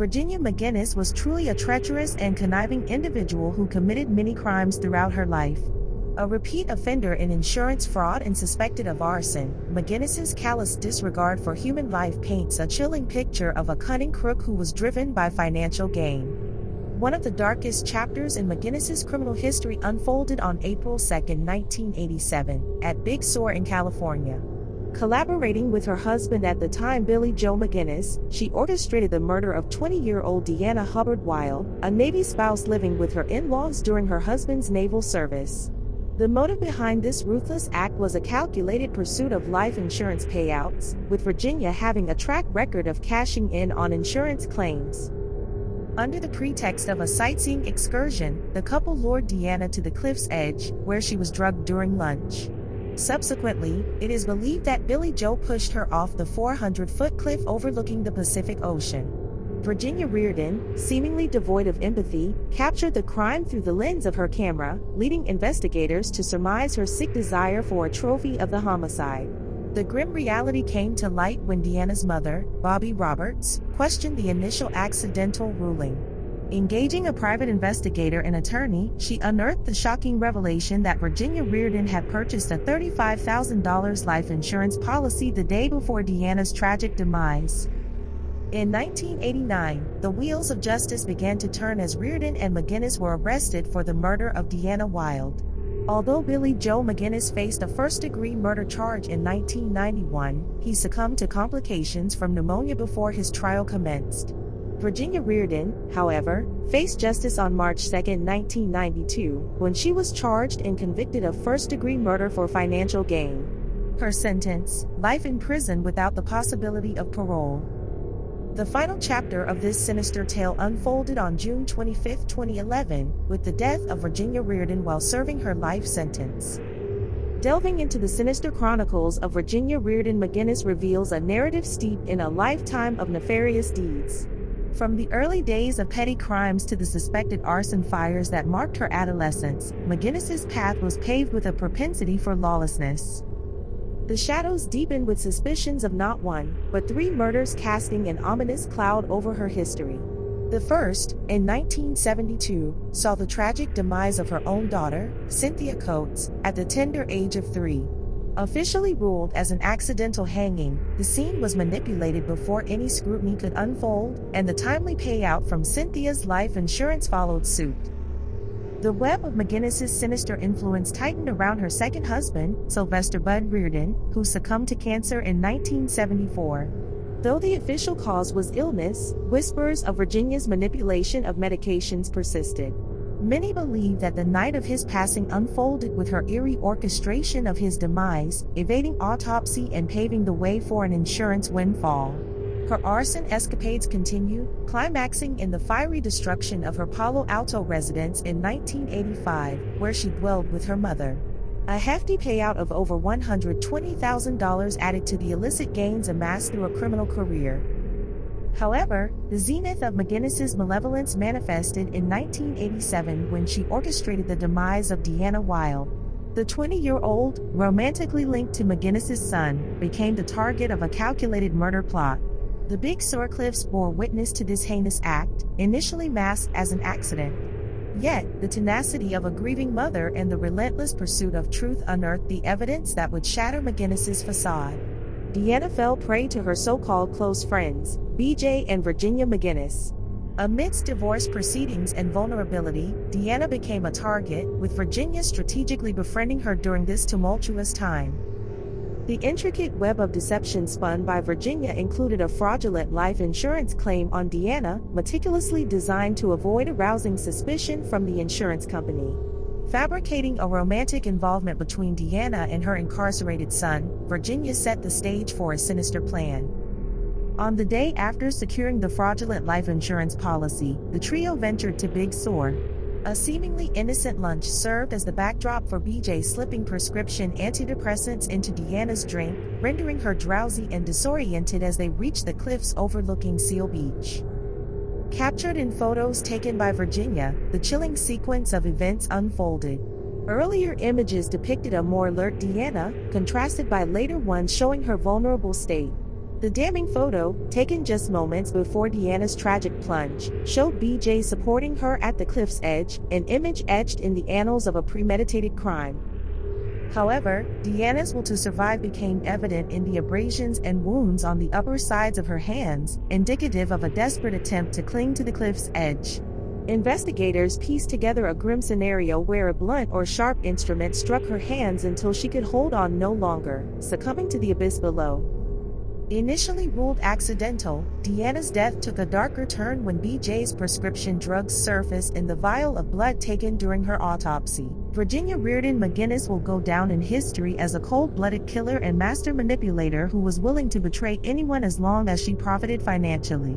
Virginia McGinnis was truly a treacherous and conniving individual who committed many crimes throughout her life. A repeat offender in insurance fraud and suspected of arson, McGinnis's callous disregard for human life paints a chilling picture of a cunning crook who was driven by financial gain. One of the darkest chapters in McGinnis's criminal history unfolded on April 2, 1987, at Big Sur in California. Collaborating with her husband at the time, Billy Joe McGinnis, she orchestrated the murder of 20 year old Deanna Hubbard Wild, a Navy spouse living with her in laws during her husband's naval service. The motive behind this ruthless act was a calculated pursuit of life insurance payouts, with Virginia having a track record of cashing in on insurance claims. Under the pretext of a sightseeing excursion, the couple lured Deanna to the cliff's edge, where she was drugged during lunch. Subsequently, it is believed that Billy Joe pushed her off the 400 foot cliff overlooking the Pacific Ocean. Virginia Reardon, seemingly devoid of empathy, captured the crime through the lens of her camera, leading investigators to surmise her sick desire for a trophy of the homicide. The grim reality came to light when Deanna's mother, Bobby Roberts, questioned the initial accidental ruling. Engaging a private investigator and attorney, she unearthed the shocking revelation that Virginia Reardon had purchased a $35,000 life insurance policy the day before Deanna's tragic demise. In 1989, the wheels of justice began to turn as Reardon and McGinnis were arrested for the murder of Deanna Wild. Although Billy Joe McGinnis faced a first degree murder charge in 1991, he succumbed to complications from pneumonia before his trial commenced. Virginia Reardon, however, faced justice on March 2, 1992, when she was charged and convicted of first degree murder for financial gain. Her sentence life in prison without the possibility of parole. The final chapter of this sinister tale unfolded on June 25, 2011, with the death of Virginia Reardon while serving her life sentence. Delving into the sinister chronicles of Virginia Reardon McGinnis reveals a narrative steeped in a lifetime of nefarious deeds. From the early days of petty crimes to the suspected arson fires that marked her adolescence, McGinnis's path was paved with a propensity for lawlessness. The shadows deepened with suspicions of not one, but three murders casting an ominous cloud over her history. The first, in 1972, saw the tragic demise of her own daughter, Cynthia Coates, at the tender age of three. Officially ruled as an accidental hanging, the scene was manipulated before any scrutiny could unfold, and the timely payout from Cynthia's life insurance followed suit. The web of McGinnis's sinister influence tightened around her second husband, Sylvester Bud Reardon, who succumbed to cancer in 1974. Though the official cause was illness, whispers of Virginia's manipulation of medications persisted. Many believe that the night of his passing unfolded with her eerie orchestration of his demise, evading autopsy and paving the way for an insurance windfall. Her arson escapades continued, climaxing in the fiery destruction of her Palo Alto residence in 1985, where she dwelled with her mother. A hefty payout of over $120,000 added to the illicit gains amassed through a criminal career. However, the zenith of McGinnis's malevolence manifested in 1987 when she orchestrated the demise of Deanna Wild. The 20-year-old, romantically linked to McGinnis's son, became the target of a calculated murder plot. The Big Cliffs bore witness to this heinous act, initially masked as an accident. Yet, the tenacity of a grieving mother and the relentless pursuit of truth unearthed the evidence that would shatter McGinnis's facade. Deanna fell prey to her so-called close friends, BJ and Virginia McGinnis. Amidst divorce proceedings and vulnerability, Deanna became a target, with Virginia strategically befriending her during this tumultuous time. The intricate web of deception spun by Virginia included a fraudulent life insurance claim on Deanna, meticulously designed to avoid arousing suspicion from the insurance company. Fabricating a romantic involvement between Deanna and her incarcerated son, Virginia set the stage for a sinister plan. On the day after securing the fraudulent life insurance policy, the trio ventured to Big Sur. A seemingly innocent lunch served as the backdrop for BJ slipping prescription antidepressants into Deanna's drink, rendering her drowsy and disoriented as they reached the cliffs overlooking Seal Beach. Captured in photos taken by Virginia, the chilling sequence of events unfolded. Earlier images depicted a more alert Deanna, contrasted by later ones showing her vulnerable state. The damning photo, taken just moments before Deanna's tragic plunge, showed BJ supporting her at the cliff's edge, an image etched in the annals of a premeditated crime. However, Deanna's will to survive became evident in the abrasions and wounds on the upper sides of her hands, indicative of a desperate attempt to cling to the cliff's edge. Investigators pieced together a grim scenario where a blunt or sharp instrument struck her hands until she could hold on no longer, succumbing to the abyss below. Initially ruled accidental, Deanna's death took a darker turn when BJ's prescription drugs surfaced in the vial of blood taken during her autopsy. Virginia Reardon McGinnis will go down in history as a cold blooded killer and master manipulator who was willing to betray anyone as long as she profited financially.